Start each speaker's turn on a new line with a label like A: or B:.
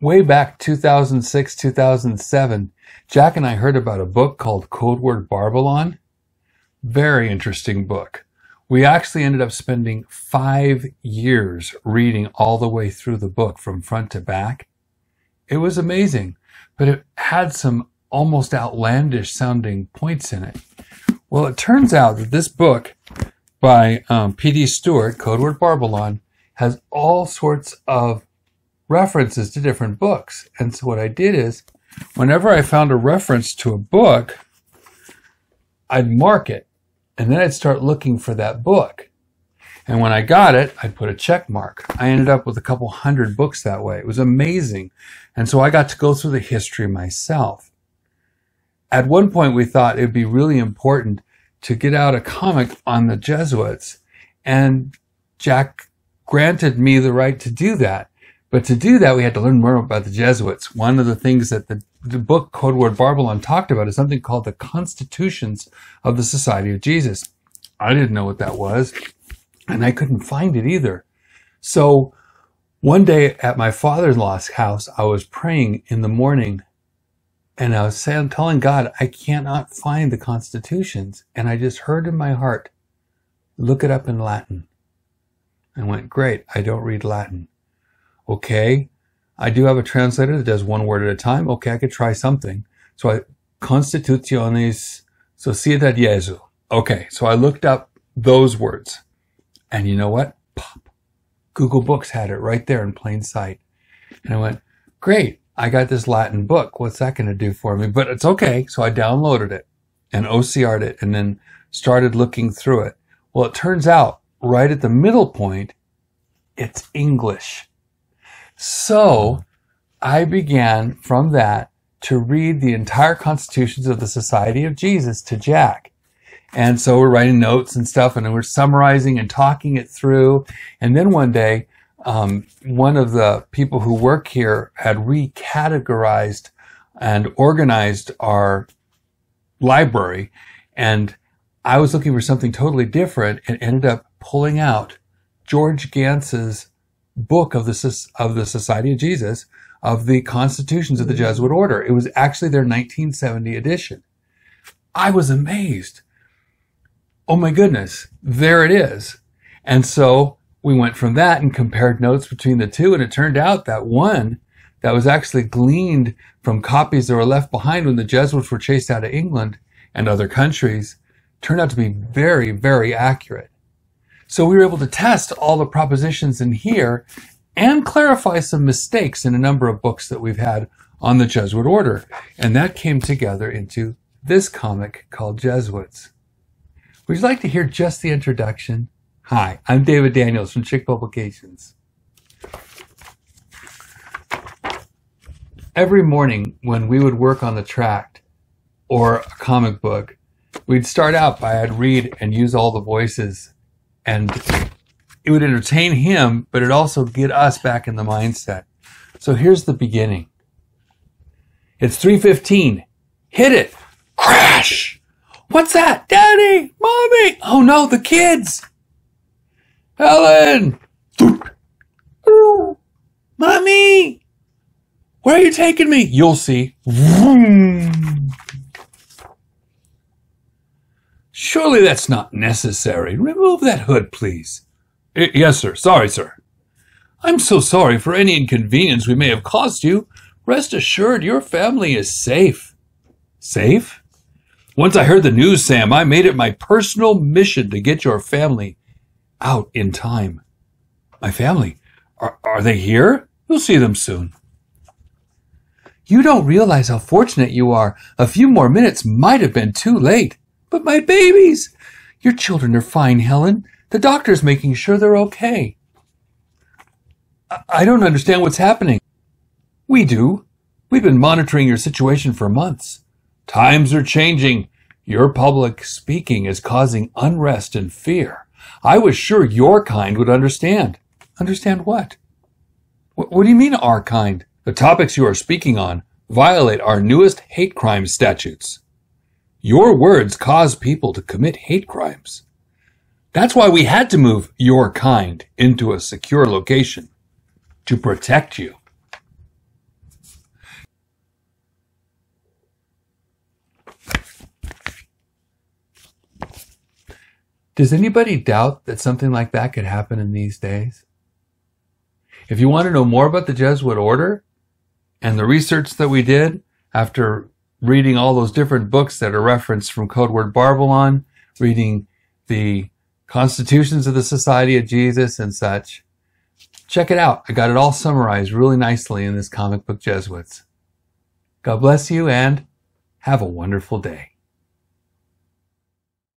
A: way back 2006, 2007, Jack and I heard about a book called Code Word Barbelon. Very interesting book. We actually ended up spending five years reading all the way through the book from front to back. It was amazing, but it had some almost outlandish sounding points in it. Well, it turns out that this book by um, P.D. Stewart, Code Word Barbelon, has all sorts of references to different books. And so what I did is, whenever I found a reference to a book, I'd mark it, and then I'd start looking for that book. And when I got it, I'd put a check mark. I ended up with a couple hundred books that way. It was amazing. And so I got to go through the history myself. At one point, we thought it'd be really important to get out a comic on the Jesuits. And Jack granted me the right to do that. But to do that, we had to learn more about the Jesuits. One of the things that the, the book Code Word Barbelon talked about is something called the Constitutions of the Society of Jesus. I didn't know what that was, and I couldn't find it either. So one day at my father-in-law's house, I was praying in the morning and I was saying, telling God, I cannot find the constitutions. And I just heard in my heart, look it up in Latin. I went, great, I don't read Latin. Okay, I do have a translator that does one word at a time. Okay, I could try something. So I, Constitutiones Sociedad Jesu. Okay, so I looked up those words. And you know what? Pop. Google Books had it right there in plain sight. And I went, great, I got this Latin book. What's that going to do for me? But it's okay. So I downloaded it and OCR'd it and then started looking through it. Well, it turns out right at the middle point, it's English. So I began from that to read the entire constitutions of the Society of Jesus to Jack. And so we're writing notes and stuff and we're summarizing and talking it through. And then one day um, one of the people who work here had recategorized and organized our library. And I was looking for something totally different and ended up pulling out George Ganss's book of the, of the Society of Jesus of the Constitutions of the mm-hmm. Jesuit Order. It was actually their 1970 edition. I was amazed. Oh my goodness, there it is. And so we went from that and compared notes between the two, and it turned out that one that was actually gleaned from copies that were left behind when the Jesuits were chased out of England and other countries turned out to be very, very accurate. So we were able to test all the propositions in here and clarify some mistakes in a number of books that we've had on the Jesuit order. And that came together into this comic called Jesuits. Would you like to hear just the introduction? Hi, I'm David Daniels from Chick Publications. Every morning when we would work on the tract or a comic book, we'd start out by I'd read and use all the voices and it would entertain him, but it also get us back in the mindset. So here's the beginning. It's 315. Hit it. Crash. What's that? Daddy, mommy. Oh no, the kids. Helen! Mommy! Where are you taking me? You'll see. Surely that's not necessary. Remove that hood, please. I yes, sir. Sorry, sir. I'm so sorry for any inconvenience we may have caused you. Rest assured your family is safe. Safe? Once I heard the news, Sam, I made it my personal mission to get your family out in time. My family, are, are they here? You'll see them soon. You don't realize how fortunate you are. A few more minutes might have been too late. But my babies! Your children are fine, Helen. The doctor's making sure they're okay. I, don't understand what's happening. We do. We've been monitoring your situation for months. Times are changing. Your public speaking is causing unrest and fear. I was sure your kind would understand. Understand? What, what do you mean, our kind? The topics you are speaking on violate our newest hate crime statutes. Your words cause people to commit hate crimes. That's why we had to move your kind into a secure location to protect you. Does anybody doubt that something like that could happen in these days? If you want to know more about the Jesuit order and the research that we did after reading all those different books that are referenced from Code Word Barbelon, reading the constitutions of the Society of Jesus and such, check it out. I got it all summarized really nicely in this comic book Jesuits. God bless you and have a wonderful day.